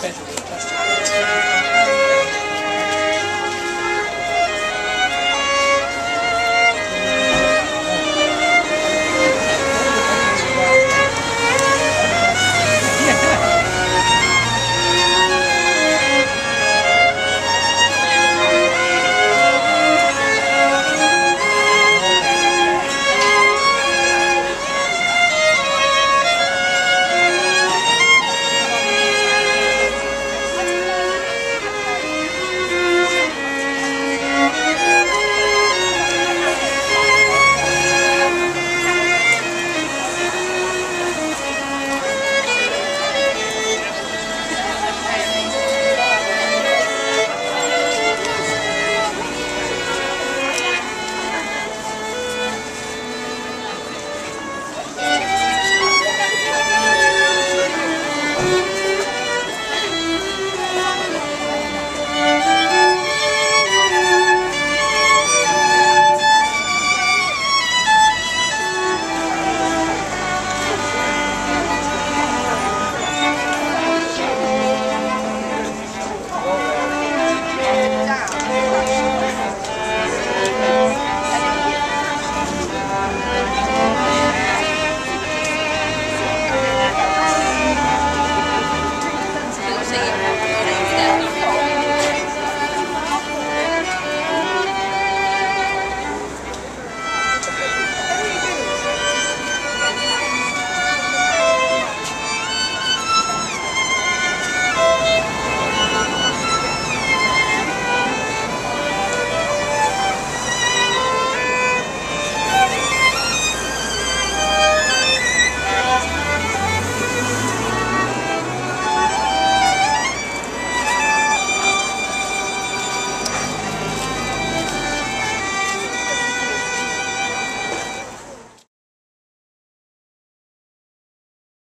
再说。